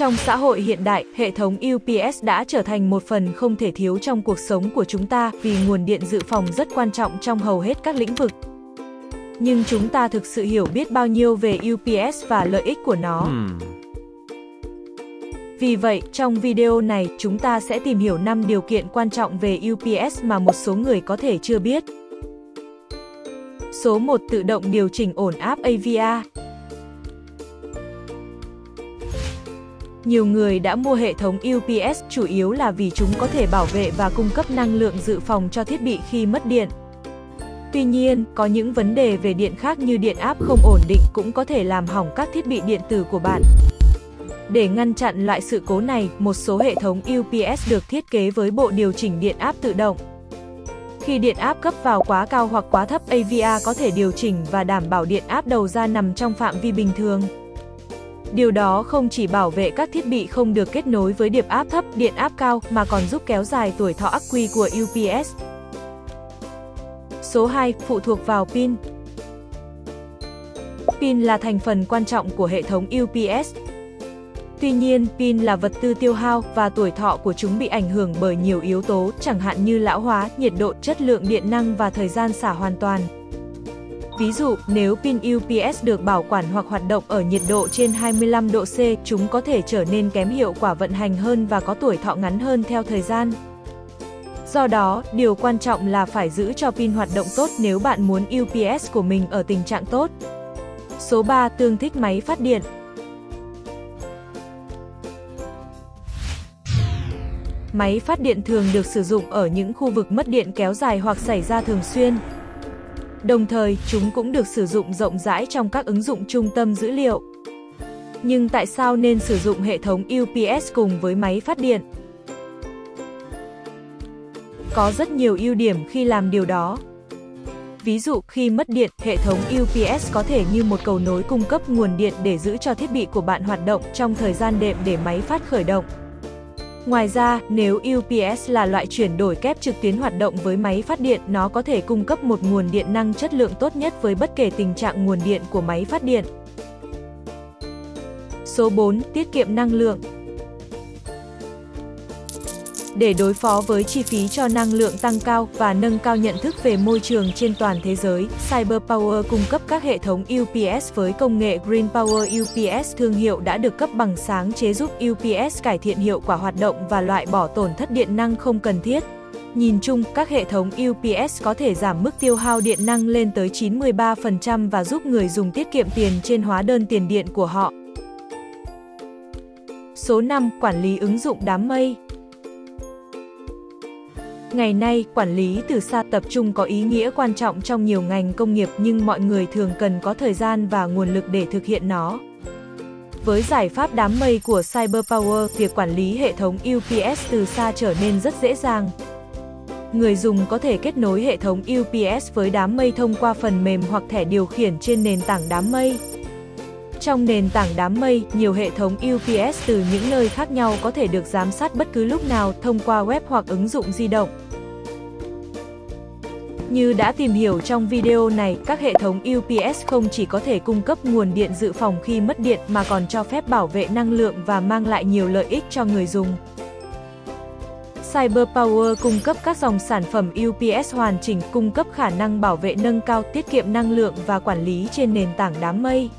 Trong xã hội hiện đại, hệ thống UPS đã trở thành một phần không thể thiếu trong cuộc sống của chúng ta vì nguồn điện dự phòng rất quan trọng trong hầu hết các lĩnh vực. Nhưng chúng ta thực sự hiểu biết bao nhiêu về UPS và lợi ích của nó. Hmm. Vì vậy, trong video này, chúng ta sẽ tìm hiểu 5 điều kiện quan trọng về UPS mà một số người có thể chưa biết. Số 1. Tự động điều chỉnh ổn áp AVR Nhiều người đã mua hệ thống UPS chủ yếu là vì chúng có thể bảo vệ và cung cấp năng lượng dự phòng cho thiết bị khi mất điện. Tuy nhiên, có những vấn đề về điện khác như điện áp không ổn định cũng có thể làm hỏng các thiết bị điện tử của bạn. Để ngăn chặn loại sự cố này, một số hệ thống UPS được thiết kế với bộ điều chỉnh điện áp tự động. Khi điện áp cấp vào quá cao hoặc quá thấp, AVR có thể điều chỉnh và đảm bảo điện áp đầu ra nằm trong phạm vi bình thường. Điều đó không chỉ bảo vệ các thiết bị không được kết nối với điệp áp thấp, điện áp cao mà còn giúp kéo dài tuổi thọ ắc quy của UPS. Số 2. Phụ thuộc vào pin Pin là thành phần quan trọng của hệ thống UPS. Tuy nhiên, pin là vật tư tiêu hao và tuổi thọ của chúng bị ảnh hưởng bởi nhiều yếu tố, chẳng hạn như lão hóa, nhiệt độ, chất lượng điện năng và thời gian xả hoàn toàn. Ví dụ, nếu pin UPS được bảo quản hoặc hoạt động ở nhiệt độ trên 25 độ C, chúng có thể trở nên kém hiệu quả vận hành hơn và có tuổi thọ ngắn hơn theo thời gian. Do đó, điều quan trọng là phải giữ cho pin hoạt động tốt nếu bạn muốn UPS của mình ở tình trạng tốt. Số 3. Tương thích máy phát điện Máy phát điện thường được sử dụng ở những khu vực mất điện kéo dài hoặc xảy ra thường xuyên. Đồng thời, chúng cũng được sử dụng rộng rãi trong các ứng dụng trung tâm dữ liệu. Nhưng tại sao nên sử dụng hệ thống UPS cùng với máy phát điện? Có rất nhiều ưu điểm khi làm điều đó. Ví dụ, khi mất điện, hệ thống UPS có thể như một cầu nối cung cấp nguồn điện để giữ cho thiết bị của bạn hoạt động trong thời gian đệm để máy phát khởi động. Ngoài ra, nếu UPS là loại chuyển đổi kép trực tuyến hoạt động với máy phát điện, nó có thể cung cấp một nguồn điện năng chất lượng tốt nhất với bất kể tình trạng nguồn điện của máy phát điện. Số 4. Tiết kiệm năng lượng để đối phó với chi phí cho năng lượng tăng cao và nâng cao nhận thức về môi trường trên toàn thế giới, CyberPower cung cấp các hệ thống UPS với công nghệ Green Power UPS thương hiệu đã được cấp bằng sáng chế giúp UPS cải thiện hiệu quả hoạt động và loại bỏ tổn thất điện năng không cần thiết. Nhìn chung, các hệ thống UPS có thể giảm mức tiêu hao điện năng lên tới 93% và giúp người dùng tiết kiệm tiền trên hóa đơn tiền điện của họ. Số 5. Quản lý ứng dụng đám mây Ngày nay, quản lý từ xa tập trung có ý nghĩa quan trọng trong nhiều ngành công nghiệp nhưng mọi người thường cần có thời gian và nguồn lực để thực hiện nó. Với giải pháp đám mây của CyberPower, việc quản lý hệ thống UPS từ xa trở nên rất dễ dàng. Người dùng có thể kết nối hệ thống UPS với đám mây thông qua phần mềm hoặc thẻ điều khiển trên nền tảng đám mây. Trong nền tảng đám mây, nhiều hệ thống UPS từ những nơi khác nhau có thể được giám sát bất cứ lúc nào thông qua web hoặc ứng dụng di động. Như đã tìm hiểu trong video này, các hệ thống UPS không chỉ có thể cung cấp nguồn điện dự phòng khi mất điện mà còn cho phép bảo vệ năng lượng và mang lại nhiều lợi ích cho người dùng. CyberPower cung cấp các dòng sản phẩm UPS hoàn chỉnh cung cấp khả năng bảo vệ nâng cao tiết kiệm năng lượng và quản lý trên nền tảng đám mây.